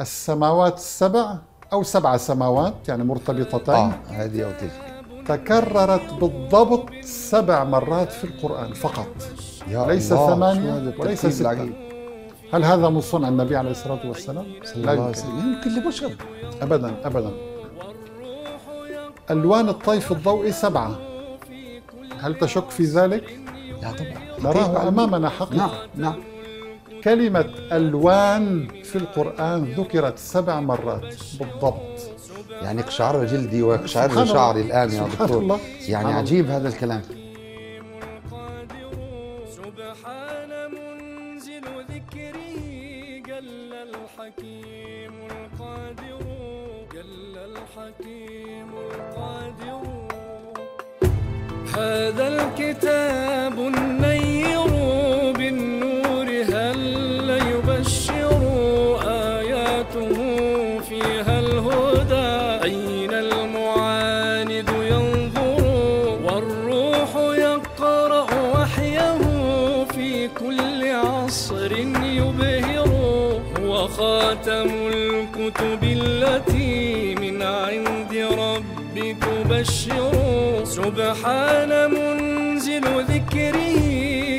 السماوات السبع أو سبع سماوات يعني مرتبطتين. آه هذه أو تلك. تكررت بالضبط سبع مرات في القرآن فقط. يا ليس الله، ثمانية وليس ستة. العجيب؟ هل هذا من صنع النبي عليه الصلاة والسلام؟ لا يمكن. يمكن لبشر. أبدا أبدا. ألوان الطيف الضوئي سبعة. هل تشك في ذلك؟ لا طبعا. نراه أمامنا حقيقة. نعم نعم. كلمة ألوان في القرآن ذكرت سبع مرات بالضبط يعني اقشعر جلدي الله. شعري الآن يا دكتور الله. يعني الله. عجيب هذا الكلام سبحان منزل ذكره جل الحكيم القادر جل الحكيم القادر هذا الكتاب النير تبشر سبحان منزل ذكره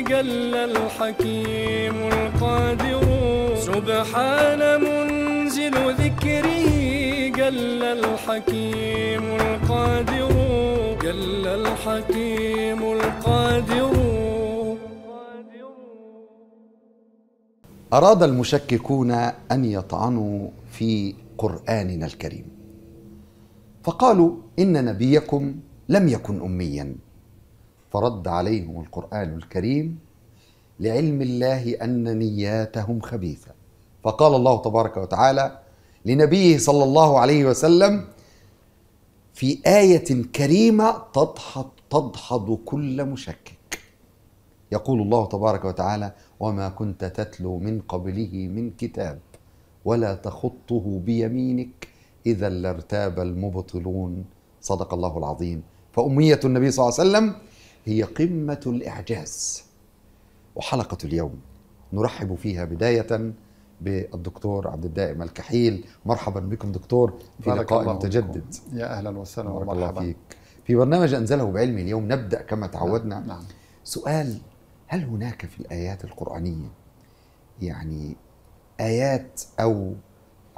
جل الحكيم القادر. سبحان منزل ذكره جل الحكيم القادر. جل الحكيم القادر. أراد المشككون أن يطعنوا في قرآننا الكريم. فقالوا إن نبيكم لم يكن أميا. فرد عليهم القرآن الكريم لعلم الله أن نياتهم خبيثة. فقال الله تبارك وتعالى لنبيه صلى الله عليه وسلم في آية كريمة تدحض تدحض كل مشكك. يقول الله تبارك وتعالى وما كنت تتلو من قبله من كتاب ولا تخطه بيمينك إذا لارتاب المبطلون. صدق الله العظيم. فأمية النبي صلى الله عليه وسلم هي قمة الإعجاز. وحلقة اليوم نرحب فيها بداية بالدكتور عبد الدائم الكحيل. مرحبا بكم دكتور في لقاء متجدد. بكم. يا أهلا وسهلا ومرحبا. فيك. في برنامج أنزله بعلم اليوم نبدأ كما تعودنا. نعم. سؤال هل هناك في الآيات القرآنية يعني آيات أو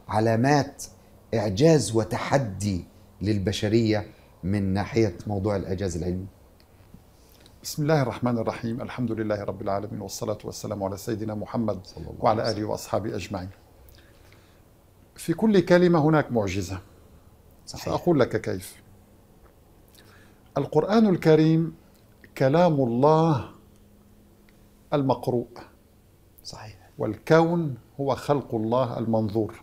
علامات إعجاز وتحدي للبشرية من ناحية موضوع الإعجاز العلمي؟ بسم الله الرحمن الرحيم. الحمد لله رب العالمين والصلاة والسلام على سيدنا محمد صلى الله عليه وعلى وسلم. آله وأصحابه أجمعين. في كل كلمة هناك معجزة. صحيح. سأقول لك كيف. القرآن الكريم كلام الله المقروء. صحيح. والكون هو خلق الله المنظور.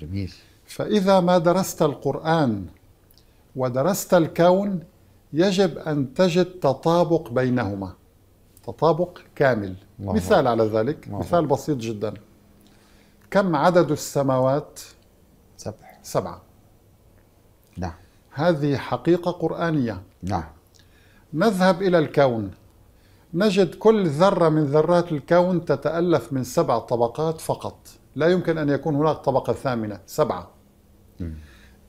جميل. فإذا ما درست القرآن ودرست الكون يجب أن تجد تطابق بينهما. تطابق كامل. الله. مثال على ذلك. الله. مثال بسيط جدا. كم عدد السماوات؟ سبح سبعة. نعم. هذه حقيقة قرآنية. نعم. نذهب إلى الكون. نجد كل ذرة من ذرات الكون تتألف من سبع طبقات فقط. لا يمكن أن يكون هناك طبقة ثامنة. سبعة.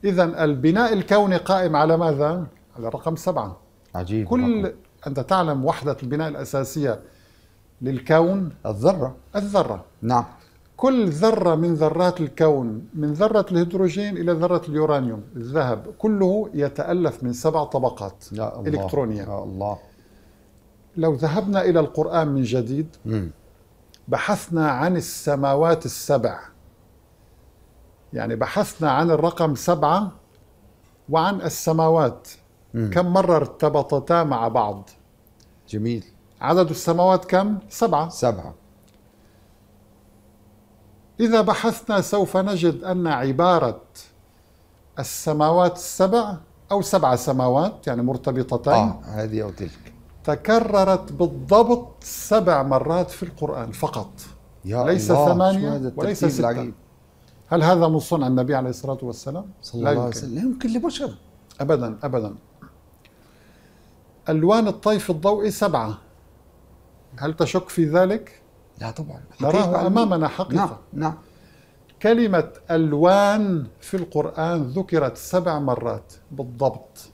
إذا البناء الكوني قائم على ماذا؟ على رقم سبعة. عجيب كل الرقم. أنت تعلم وحدة البناء الأساسية للكون؟ الذرة. الذرة. نعم. كل ذرة من ذرات الكون من ذرة الهيدروجين إلى ذرة اليورانيوم الذهب كله يتألف من سبع طبقات يا الله إلكترونية يا الله. لو ذهبنا إلى القرآن من جديد مم. بحثنا عن السماوات السبع. يعني بحثنا عن الرقم سبعة وعن السماوات. مم. كم مرة ارتبطتا مع بعض؟ جميل. عدد السماوات كم؟ سبعة. سبعة. إذا بحثنا سوف نجد أن عبارة السماوات السبع أو سبع سماوات يعني مرتبطتين آه هذه أو تلك. تكررت بالضبط سبع مرات في القرآن فقط. يا ليس الله ثمانية وليس ستة. العجيب؟ هل هذا من صنع النبي عليه الصلاة والسلام؟ صلى الله عليه. وسلم لا يمكن لبشر أبدا أبدا ألوان الطيف الضوئي سبعة هل تشك في ذلك؟ لا طبعا نراه. أمامنا حقيقة نعم نعم كلمة ألوان في القرآن ذكرت سبع مرات بالضبط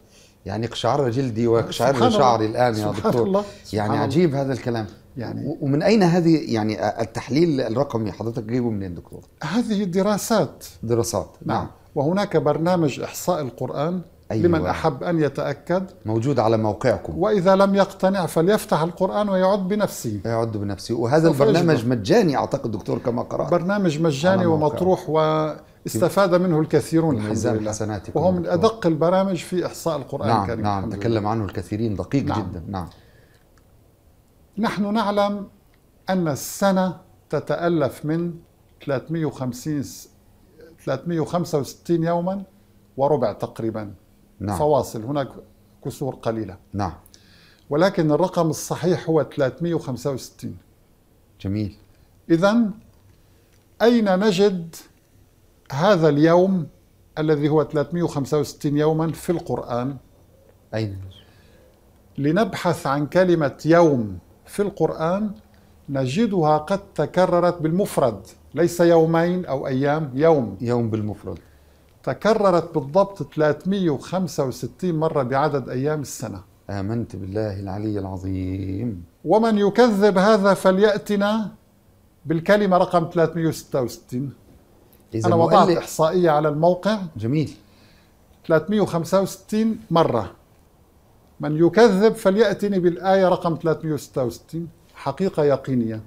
يعني قشعر جلدي وقشعر. شعري الآن يا دكتور الله. يعني الله. عجيب هذا الكلام يعني- و- ومن أين هذه يعني التحليل الرقمي حضرتك جايبه منين دكتور؟ هذه دراسات دراسات نعم وهناك برنامج إحصاء القرآن أيوة. لمن أحب أن يتأكد موجود على موقعكم وإذا لم يقتنع فليفتح القرآن ويعد بنفسه يعد بنفسه وهذا البرنامج. مجاني أعتقد دكتور كما قرأت برنامج مجاني على موقع. ومطروح واستفاد منه الكثيرون الحمد لله. حسناتكم. وهو من. أدق البرامج في إحصاء القرآن نعم الكريم نعم تكلم عنه الكثيرين دقيق نعم. جدا نعم. نحن نعلم أن السنة تتألف من 350 س- 365 يوما وربع تقريبا. نعم. فواصل هناك كسور قليلة. نعم. ولكن الرقم الصحيح هو 365 جميل. إذا أين نجد هذا اليوم الذي هو 365 يوما في القرآن. أين؟ لنبحث عن كلمة يوم في القرآن نجدها قد تكررت بالمفرد. ليس يومين أو أيام يوم. يوم بالمفرد. تكررت بالضبط 365 مرة بعدد أيام السنة. آمنت بالله العلي العظيم. ومن يكذب هذا فليأتنا بالكلمة رقم 366 إذا أنا وضعت مؤلف إحصائية على الموقع. جميل. 365 مرة. من يكذب فليأتني بالآية رقم 366 حقيقة يقينية.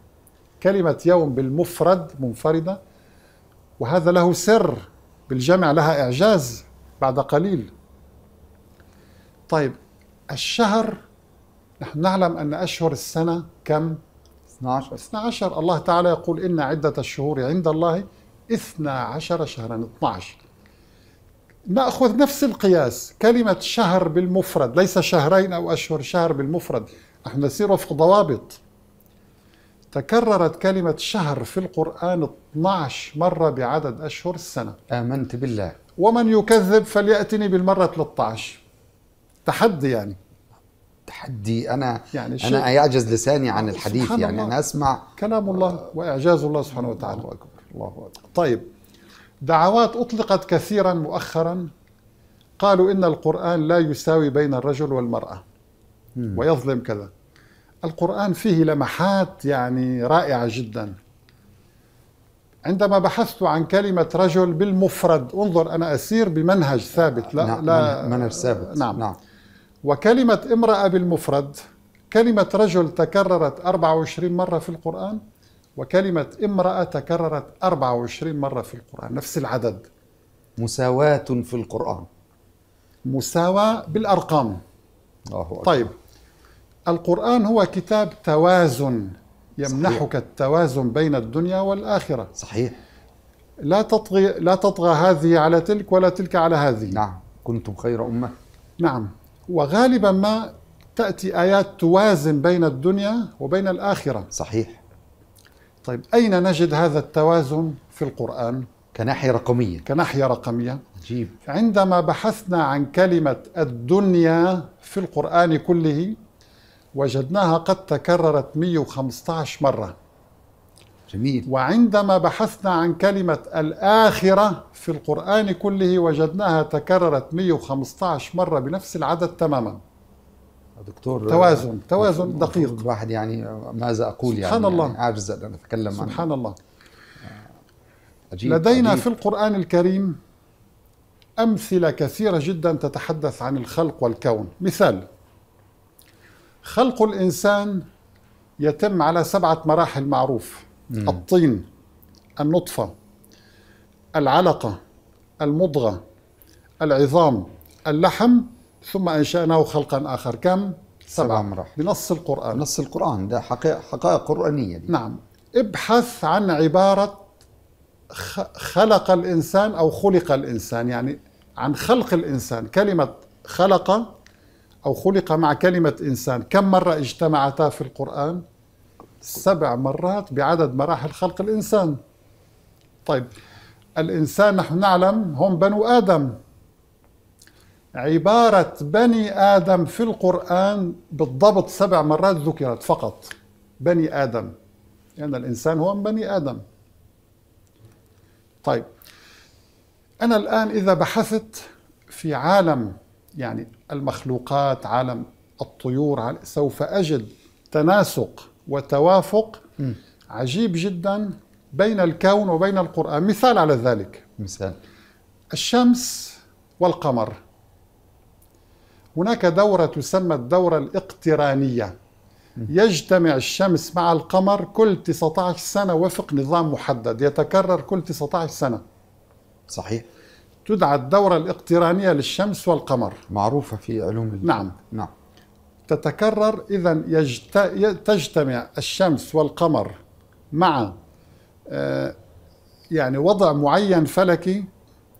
كلمة يوم بالمفرد منفردة. وهذا له سر. بالجمع لها إعجاز بعد قليل. طيب الشهر نحن نعلم أن أشهر السنة كم؟ 12 12 الله تعالى يقول إن عدة الشهور عند الله 12 شهرا 12 نأخذ نفس القياس كلمة شهر بالمفرد ليس شهرين أو أشهر شهر بالمفرد. نحن نسير وفق ضوابط. تكررت كلمة شهر في القرآن 12 مرة بعدد أشهر السنة. آمنت بالله. ومن يكذب فليأتني بالمرة 13 تحدي يعني. تحدي. أنا يعني أنا يعجز لساني عن الحديث. يعني الله. أنا أسمع كلام الله وإعجاز الله سبحانه وتعالى. الله أكبر. الله أكبر. طيب دعوات أطلقت كثيرا مؤخرا. قالوا إن القرآن لا يساوي بين الرجل والمرأة. ويظلم كذا. القرآن فيه لمحات يعني رائعة جدا. عندما بحثت عن كلمة رجل بالمفرد انظر أنا أسير بمنهج ثابت. لا نعم لا. منهج ثابت. نعم. نعم. وكلمة امرأة بالمفرد كلمة رجل تكررت 24 مرة في القرآن؟ وكلمة امرأة تكررت 24 مرة في القرآن نفس العدد. مساواة في القرآن. مساواة بالأرقام. الله أكبر. طيب القرآن هو كتاب توازن يمنحك التوازن بين الدنيا والآخرة. صحيح. لا تطغي لا تطغى هذه على تلك ولا تلك على هذه. نعم كنتم خير أمة. نعم. وغالبا ما تأتي آيات توازن بين الدنيا وبين الآخرة. صحيح. طيب أين نجد هذا التوازن في القرآن؟ كناحية رقمية. كناحية رقمية. عجيب. عندما بحثنا عن كلمة الدنيا في القرآن كله وجدناها قد تكررت 115 مرة. جميل. وعندما بحثنا عن كلمة الآخرة في القرآن كله وجدناها تكررت 115 مرة بنفس العدد تماما. دكتور توازن توازن دقيق. الواحد يعني ماذا أقول يعني سبحان الله. يعني عاجز أن أتكلم عن سبحان الله. عجيب لدينا عجيب. في القرآن الكريم أمثلة كثيرة جدا تتحدث عن الخلق والكون. مثال خلق الإنسان يتم على سبعة مراحل معروف. الطين النطفة العلقة المضغة العظام اللحم ثم أنشأناه خلقا آخر. كم؟ سبع سبعة مراحل. بنص القرآن. نص القرآن. ده حقائق, حقائق قرآنية دي. نعم. ابحث عن عبارة خلق الإنسان أو خلق الإنسان يعني عن خلق الإنسان. كلمة خلق أو خلق مع كلمة إنسان. كم مرة اجتمعتا في القرآن؟ سبع مرات بعدد مراحل خلق الإنسان. طيب الإنسان نحن نعلم هم بنو آدم. عبارة بني آدم في القرآن بالضبط سبع مرات ذكرت فقط. بني آدم. لأن الإنسان هو بني آدم. طيب. أنا الآن إذا بحثت في عالم يعني المخلوقات عالم الطيور سوف أجد تناسق وتوافق؟ عجيب جدا بين الكون وبين القرآن. مثال على ذلك. مثال. الشمس والقمر. هناك دورة تسمى الدورة الإقترانية. يجتمع الشمس مع القمر كل 19 سنة وفق نظام محدد يتكرر كل 19 سنة. صحيح. تدعى الدورة الإقترانية للشمس والقمر. معروفة في علوم نعم. نعم. تتكرر إذا يجت... تجتمع الشمس والقمر مع آه، يعني وضع معين فلكي.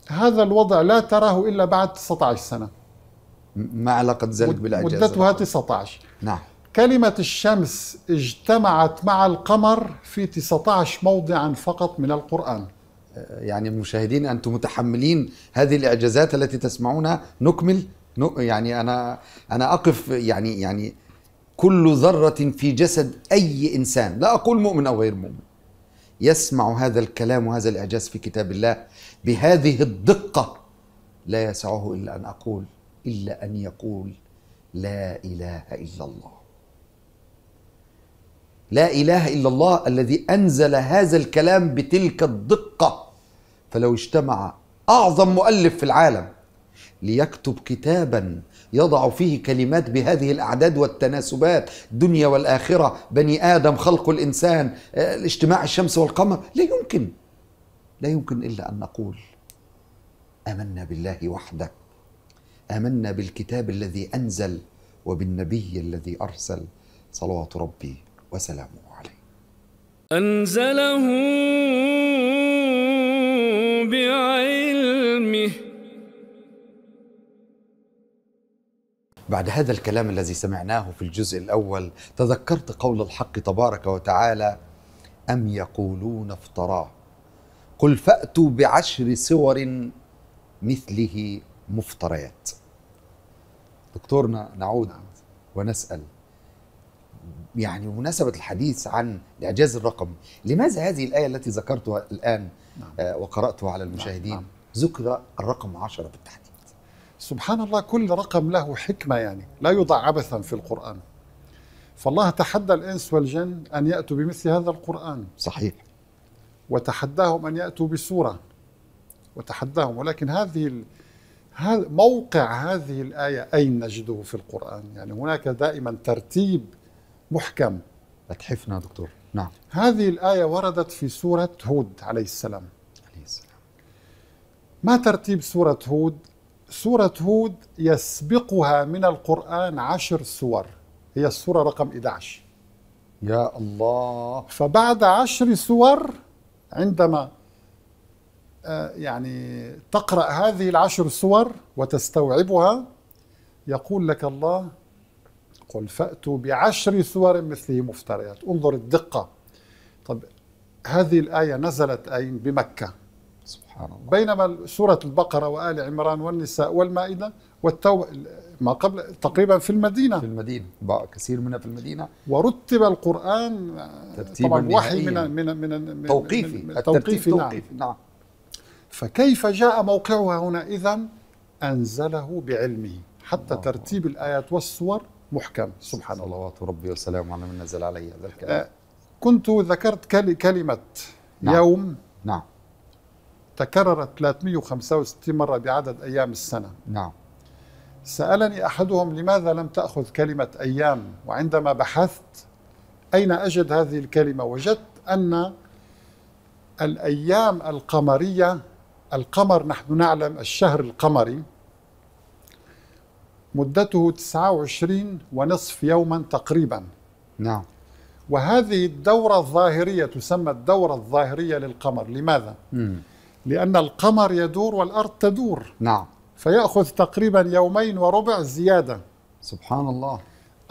هذا الوضع لا تراه إلا بعد 19 سنة. ما علاقة ذلك بالإعجاز؟ مدتها 19 نعم. كلمة الشمس اجتمعت مع القمر في 19 موضعا فقط من القرآن. يعني المشاهدين أنتم متحملين هذه الإعجازات التي تسمعونها؟ نكمل. يعني أنا أنا أقف يعني يعني كل ذرة في جسد أي إنسان لا أقول مؤمن أو غير مؤمن يسمع هذا الكلام وهذا الإعجاز في كتاب الله بهذه الدقة لا يسعه إلا أن أقول. إلا أن يقول لا إله إلا الله. لا إله إلا الله الذي أنزل هذا الكلام بتلك الدقة. فلو اجتمع أعظم مؤلف في العالم ليكتب كتابا يضع فيه كلمات بهذه الأعداد والتناسبات الدنيا والآخرة بني آدم خلق الإنسان آه، الاجتماع الشمس والقمر لا يمكن. لا يمكن إلا أن نقول آمنا بالله وحده آمنا بالكتاب الذي أنزل وبالنبي الذي أرسل. صلوات ربي وسلامه عليه. أنزله بعلمه. بعد هذا الكلام الذي سمعناه في الجزء الأول تذكرت قول الحق تبارك وتعالى أم يقولون افتراه؟ قل فأتوا بعشر سور مثله مفتريات دكتورنا نعود ونسأل. يعني بمناسبة الحديث عن الإعجاز الرقمي لماذا هذه الآية التي ذكرتها الآن آه، وقرأتها على المشاهدين؟ نعم. ذكر الرقم عشرة بالتحديد. سبحان الله كل رقم له حكمة يعني لا يوضع عبثا في القرآن. فالله تحدى الإنس والجن أن يأتوا بمثل هذا القرآن. صحيح. وتحداهم أن يأتوا بسورة. وتحداهم ولكن هذه موقع هذه الآية أين نجده في القرآن؟ يعني هناك دائما ترتيب محكم. اتحفنا دكتور. نعم. هذه الآية وردت في سورة هود عليه السلام. عليه السلام. ما ترتيب سورة هود؟ سورة هود يسبقها من القرآن عشر سور. هي السورة رقم 11 يا الله. فبعد عشر سور عندما يعني تقرأ هذه العشر سور وتستوعبها يقول لك الله قل فأتوا بعشر سور مثله مفتريات. انظر الدقة. طب هذه الآية نزلت أين؟ بمكة. سبحان الله. بينما سورة البقرة وآل عمران والنساء والمائدة والتوبة ما قبل تقريبا في المدينة. في المدينة. بقى كثير منها في المدينة. ورتب القرآن ترتيباً طبعا وحي. من من من من توقيفي. من- من- الترتيب توقيفي نعم. توقيفي. نعم. فكيف جاء موقعها هنا إذا أنزله بعلمه. حتى الله. ترتيب الآيات والسور محكم. سبحان الله. صلوات ربي وسلامه على من نزل عليه هذا الكلام. آه، كنت ذكرت كل- كلمة نعم. يوم نعم. تكررت 365 مرة بعدد أيام السنة. نعم. سألني أحدهم لماذا لم تأخذ كلمة أيام؟ وعندما بحثت أين أجد هذه الكلمة؟ وجدت أن الأيام القمرية القمر نحن نعلم الشهر القمري مدته 29 ونصف يوما تقريبا. نعم. وهذه الدورة الظاهرية تسمى الدورة الظاهرية للقمر. لماذا؟ مم. لأن القمر يدور والأرض تدور. نعم. فيأخذ تقريبا يومين وربع زيادة. سبحان الله.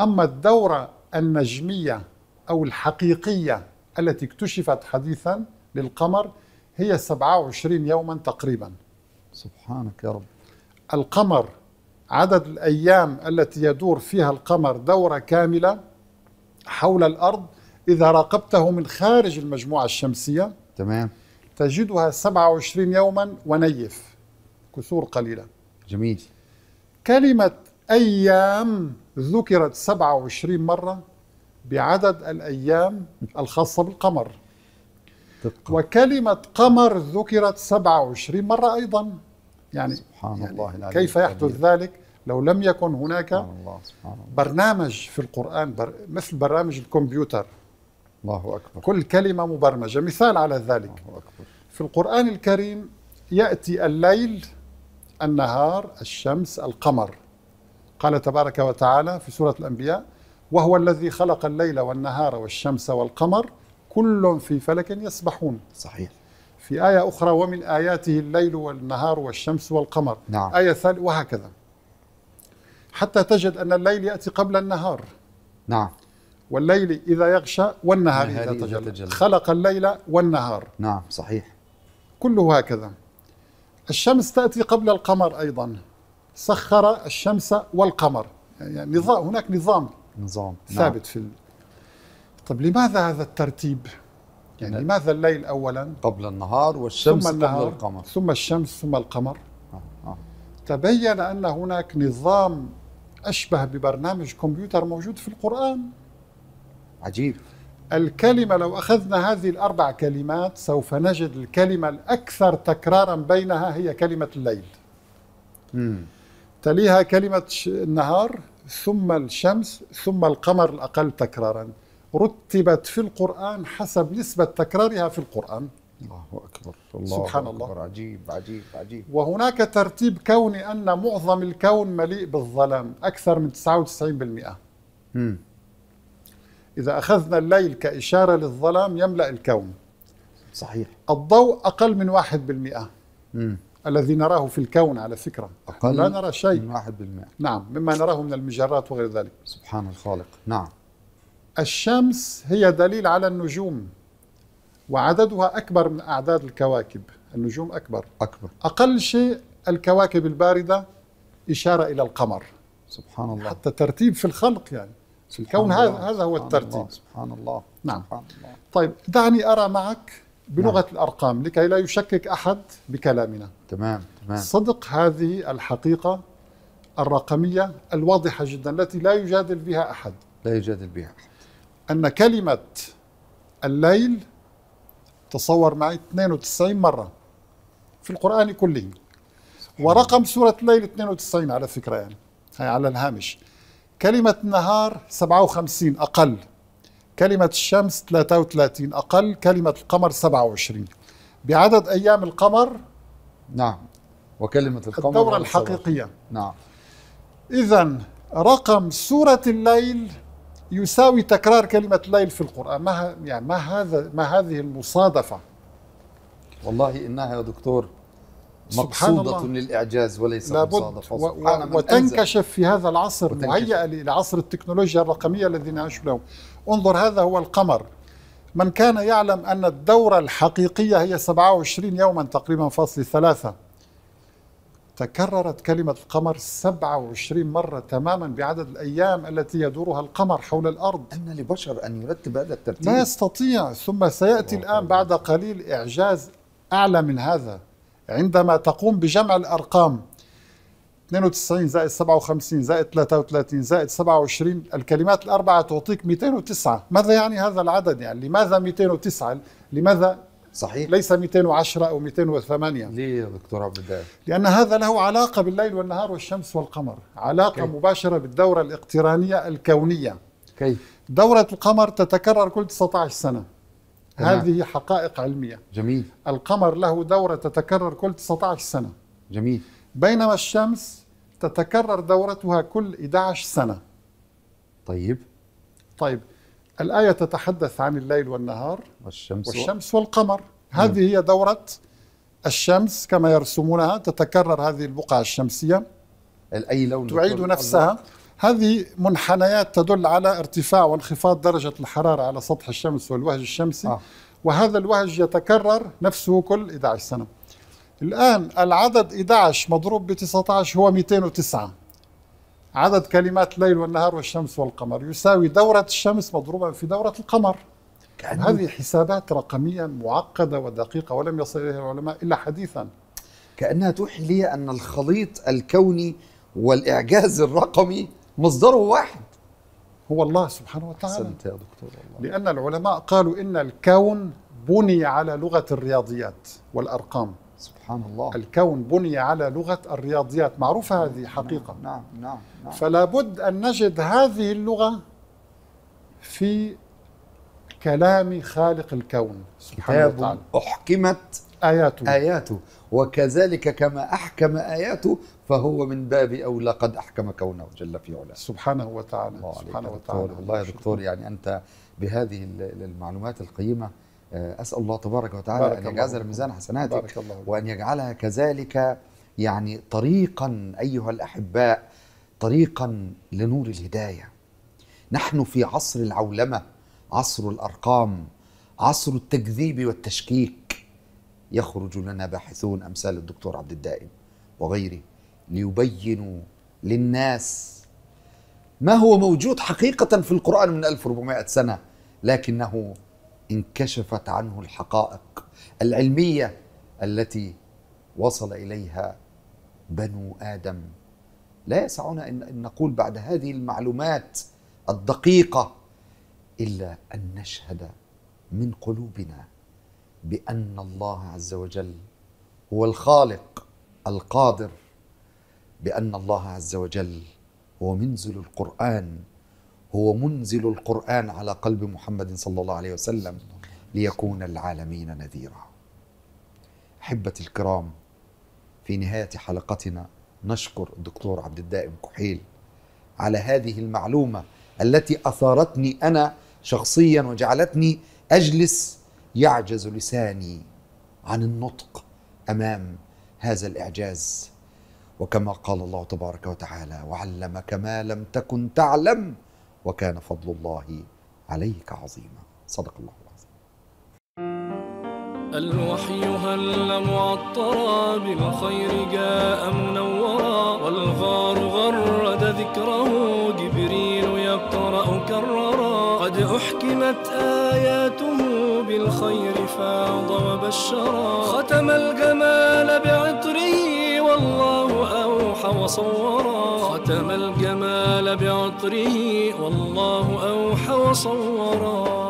أما الدورة النجمية أو الحقيقية التي اكتشفت حديثا للقمر هي 27 يوما تقريبا. سبحانك يا رب. القمر عدد الأيام التي يدور فيها القمر دورة كاملة حول الأرض إذا راقبته من خارج المجموعة الشمسية تمام. تجدها 27 يوما ونيف كسور قليلة. جميل. كلمة أيام ذكرت 27 مرة بعدد الأيام الخاصة بالقمر. دقة وكلمة قمر ذكرت 27 مرة أيضا. يعني, سبحان يعني الله العلي كيف يحدث. ذلك؟ لو لم يكن هناك سبحان الله سبحان الله. برنامج في القرآن بر مثل برامج الكمبيوتر. الله أكبر. كل كلمة مبرمجة. مثال على ذلك. الله أكبر. في القرآن الكريم يأتي الليل النهار الشمس القمر. قال تبارك وتعالى في سورة الأنبياء وهو الذي خلق الليل والنهار والشمس والقمر كل في فلك يسبحون. صحيح. في آية أخرى ومن آياته الليل والنهار والشمس والقمر. نعم. آية ثالثة وهكذا. حتى تجد أن الليل يأتي قبل النهار. نعم. والليل إذا يغشى والنهار النهار إذا تجلى. تجلى. خلق الليل والنهار. نعم صحيح. كله هكذا. الشمس تأتي قبل القمر أيضا. سخر الشمس والقمر. يعني نظام هناك نظام نظام نعم. ثابت في ال... طب لماذا هذا الترتيب؟ يعني. لماذا الليل أولا قبل النهار والشمس ثم قبل النهار القمر ثم الشمس ثم القمر آه. آه. تبين أن هناك نظام أشبه ببرنامج كمبيوتر موجود في القرآن عجيب الكلمة لو أخذنا هذه الأربع كلمات سوف نجد الكلمة الأكثر تكرارا بينها هي كلمة الليل مم. تليها كلمة النهار ثم الشمس ثم القمر الأقل تكرارا رتبت في القرآن حسب نسبة تكرارها في القرآن. الله أكبر الله سبحان أكبر. الله. عجيب عجيب عجيب. وهناك ترتيب كوني أن معظم الكون مليء بالظلام أكثر من 99% مم. إذا أخذنا الليل كإشارة للظلام يملأ الكون. صحيح. الضوء أقل من 1% مم. الذي نراه في الكون على فكرة. أقل لا نرى شيء. من واحد بالمئة. نعم مما نراه من المجرات وغير ذلك. سبحان الخالق. نعم. الشمس هي دليل على النجوم وعددها أكبر من أعداد الكواكب. النجوم أكبر. أكبر. أقل شيء الكواكب الباردة إشارة إلى القمر. سبحان الله. حتى ترتيب في الخلق يعني. في الكون هذا. هذا هو الترتيب. الله. سبحان الله. نعم. سبحان الله. طيب دعني أرى معك بلغة الأرقام لكي لا يشكك أحد بكلامنا. تمام تمام. صدق هذه الحقيقة الرقمية الواضحة جدا التي لا يجادل بها أحد. لا يجادل بها أحد. أن كلمة الليل تصور معي 92 مرة في القرآن كله. ورقم سورة الليل 92 على فكرة يعني هي على الهامش. كلمة النهار 57 أقل. كلمة الشمس 33 أقل. كلمة القمر 27 بعدد أيام القمر؟ نعم. وكلمة القمر الدورة. الحقيقية. نعم. إذا رقم سورة الليل يساوي تكرار كلمة الليل في القرآن. ما يعني ما هذا ما هذه المصادفة؟ والله إنها يا دكتور سبحان مقصودة الله. للإعجاز وليس مصادفة. و- و-. وتنكشف في هذا العصر. مهيئة لعصر التكنولوجيا الرقمية الذي نعيش له انظر هذا هو القمر. من كان يعلم أن الدورة الحقيقية هي 27 يوما تقريبا فاصل ثلاثة. تكررت كلمة القمر 27 مرة تماما بعدد الأيام التي يدورها القمر حول الأرض. أن لبشر أن يرتب هذا الترتيب. لا يستطيع ثم سيأتي الآن بعد قليل إعجاز أعلى من هذا. عندما تقوم بجمع الأرقام 92 زائد 57 زائد 33 زائد 27 الكلمات الأربعة تعطيك 209 ماذا يعني هذا العدد يعني؟ لماذا 209 لماذا صحيح؟ ليس 210 أو 208 ليه يا دكتور عبد الدائم لأن هذا له علاقة بالليل والنهار والشمس والقمر. علاقة كيف؟ مباشرة بالدورة الاقترانية الكونية. كيف؟ دورة القمر تتكرر كل 19 سنة. تمام. هذه حقائق علمية. جميل. القمر له دورة تتكرر كل 19 سنة. جميل. بينما الشمس تتكرر دورتها كل 11 سنة. طيب. طيب. الآية تتحدث عن الليل والنهار والشمس والشمس والقمر. هذه هي دورة الشمس كما يرسمونها تتكرر هذه البقعة الشمسية. أي لون؟ تعيد؟ نفسها. هذه منحنيات تدل على ارتفاع وانخفاض درجة الحرارة على سطح الشمس والوهج الشمسي. آه. وهذا الوهج يتكرر نفسه كل 11 سنة. الآن العدد 11 مضروب ب 19 هو 209 عدد كلمات الليل والنهار والشمس والقمر. يساوي دورة الشمس مضروبة في دورة القمر. كأنه هذه حسابات رقمية معقدة ودقيقة ولم يصل إليها العلماء إلا حديثا. كأنها توحي لي أن الخليط الكوني والإعجاز الرقمي مصدره واحد. هو الله سبحانه وتعالى. أحسنت يا دكتور والله. لأن العلماء قالوا إن الكون بني على لغة الرياضيات والأرقام. سبحان الله. الكون بني على لغة الرياضيات. معروفة هذه حقيقة. نعم نعم نعم. فلا بد أن نجد هذه اللغة في كلام خالق الكون. سبحانه وتعالى. أحكمت آياته. آياته. وكذلك كما أحكم آياته فهو من باب أولى قد أحكم كونه جل في علاه. سبحانه وتعالى. الله سبحانه وتعالى. والله يا دكتور يعني أنت بهذه ال- المعلومات القيمة آه، أسأل الله تبارك وتعالى يجعلها فيك. ميزان حسناتك بارك الله. وأن يجعلها كذلك يعني طريقا أيها الأحباء طريقا لنور الهداية نحن في عصر العولمة عصر الأرقام عصر التكذيب والتشكيك يخرج لنا باحثون أمثال الدكتور عبد الدائم وغيره ليبينوا للناس ما هو موجود حقيقة في القرآن من 1400 سنة لكنه انكشفت عنه الحقائق العلمية التي وصل إليها بنو آدم. لا يسعنا أن نقول بعد هذه المعلومات الدقيقة إلا أن نشهد من قلوبنا بأن الله عز وجل هو الخالق القادر بأن الله عز وجل هو منزل القرآن هو منزل القرآن على قلب محمد صلى الله عليه وسلم ليكون العالمين نذيرا. أحبتي الكرام في نهاية حلقتنا نشكر الدكتور عبد الدائم كحيل على هذه المعلومة التي أثارتني أنا شخصيا وجعلتني أجلس يعجز لساني عن النطق أمام هذا الإعجاز. وكما قال الله تبارك وتعالى وعلمك ما لم تكن تعلم وكان فضل الله عليك عظيما. صدق الله العظيم. الوحي هل معطرا بالخير جاء منورا والغار غرد ذكره جبريل يقرأ كررا. قد أحكمت آياته بالخير فاض وبشرا. ختم الجمال بعطره والله وصورا. ختم الجمال بعطره والله أوحى وصورا.